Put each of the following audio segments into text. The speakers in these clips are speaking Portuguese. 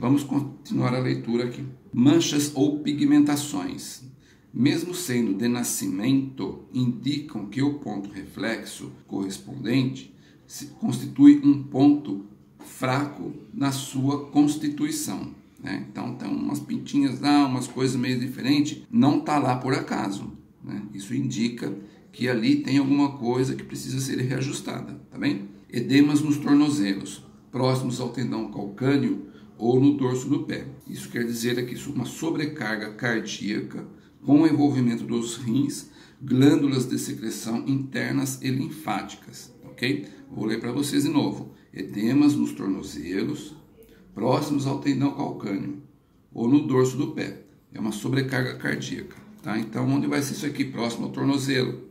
Vamos continuar a leitura aqui. Manchas ou pigmentações, mesmo sendo de nascimento, indicam que o ponto reflexo correspondente constitui um ponto fraco na sua constituição. Né? Então, tem umas pintinhas lá, umas coisas meio diferentes, não está lá por acaso. Né? Isso indica que ali tem alguma coisa que precisa ser reajustada, tá bem? Edemas nos tornozelos, próximos ao tendão calcâneo ou no dorso do pé. Isso quer dizer aqui uma sobrecarga cardíaca com o envolvimento dos rins, glândulas de secreção internas e linfáticas, ok? Vou ler para vocês de novo. Edemas nos tornozelos, próximos ao tendão calcâneo ou no dorso do pé. É uma sobrecarga cardíaca, tá? Então, onde vai ser isso aqui? Próximo ao tornozelo,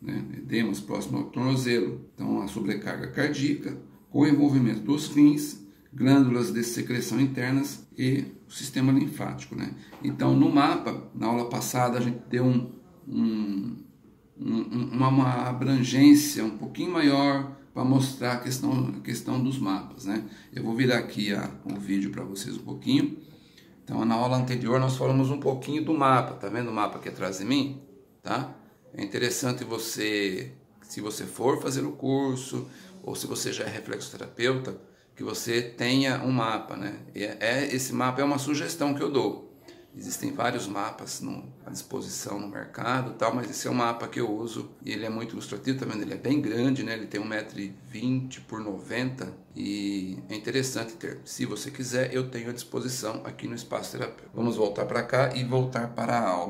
né? Edemas próximo ao tornozelo. Então, a sobrecarga cardíaca com o envolvimento dos rins, glândulas de secreção internas e o sistema linfático, né? Então, no mapa, na aula passada, a gente deu um, um, um, uma, uma abrangência um pouquinho maior para mostrar a questão, a questão dos mapas. Né? Eu vou virar aqui a, o vídeo para vocês um pouquinho. Então, na aula anterior nós falamos um pouquinho do mapa, tá vendo o mapa aqui atrás de mim? Tá? É interessante você, se você for fazer o curso, ou se você já é reflexoterapeuta, que você tenha um mapa, né? É, é, esse mapa é uma sugestão que eu dou. Existem vários mapas no, à disposição no mercado, tal, mas esse é um mapa que eu uso e ele é muito ilustrativo, também ele é bem grande, né? Ele tem 1,20m por 90 e é interessante ter. Se você quiser, eu tenho à disposição aqui no Espaço Terapêutico. Vamos voltar para cá e voltar para a aula.